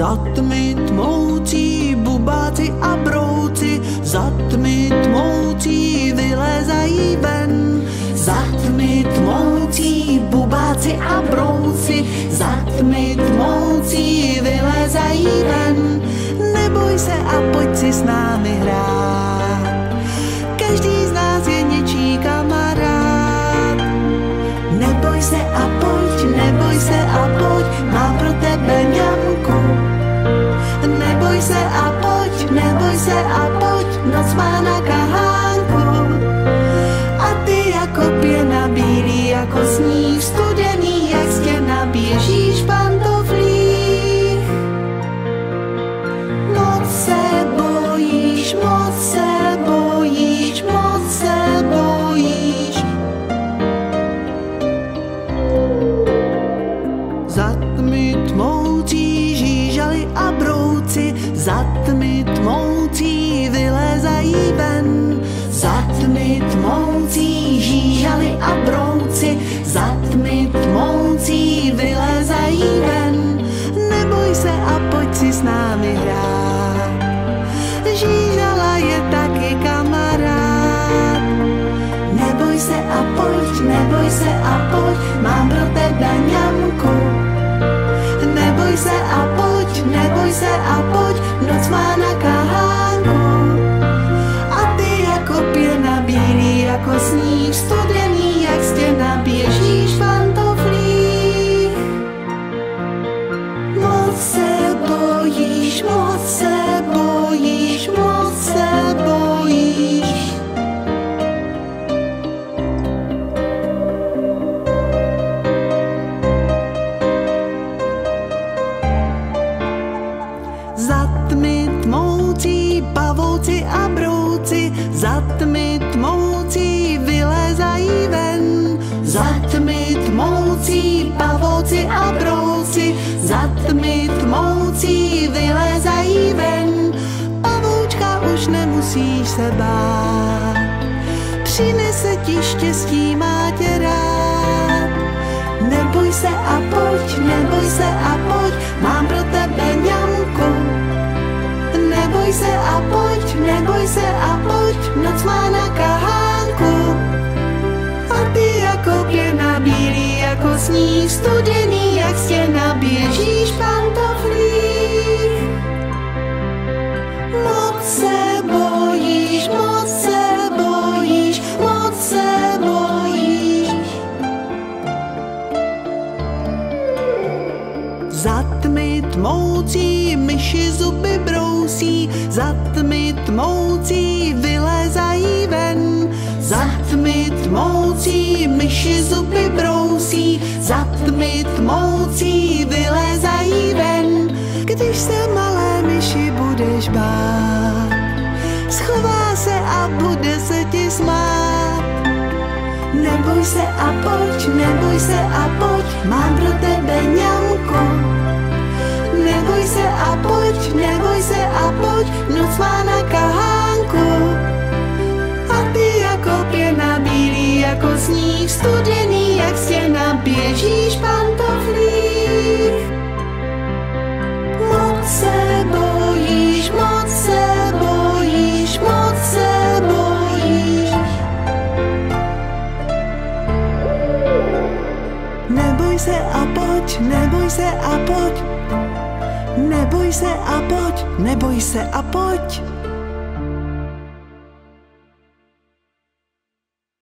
Za tmy tmoucí bubáci a brouci, za tmy tmoucí vylezají ven. Za tmy tmoucí bubáci a brouci, za tmy tmoucí vylezají ven. Neboj se a pojď si s námi hrát. Sníh studený, jak stěna běžíš pantoflích. Moc se bojíš, moc se bojíš, moc se bojíš. Za tmy tmoucí žížaly a brouci, za tmy tmoucí vylezají neboj se a pojď, noc má na kahánku. A ty jako pěna bílý, jako sníh studený, jak stěna běžíš pantoflích. Moc se bojíš, moc se bojíš, moc se pavouci a brouci, za tmy tmoucí vylezají ven. Za tmy tmoucí pavouci a brouci, za tmy tmoucí vylezají ven. Pavoučka už nemusíš se bát, přinese ti štěstí, má Neboj se a pojď, neboj se a pojď, noc má na kahánku. A ty jako pěna bílý, jako sníh studený, jak stěna běžíš v pantoflích. Moc se Za tmy tmoucí myši zuby brousí, za tmy tmoucí vylezají ven. Za tmy tmoucí myši zuby brousí, za tmy tmoucí vylezají ven. Když se malé myši budeš bát, schová se a bude se ti smát. Neboj se a pojď, neboj se a pojď, mám pro tebe ňamku. Pojď, noc má na kahánku. A ty jako pěna bílý, jako sníh studený, jak stěna běžíš pantoflích. Moc se bojíš, moc se bojíš, moc se bojíš. Neboj se a pojď, neboj se a pojď. Neboj se a pojď, neboj se a pojď.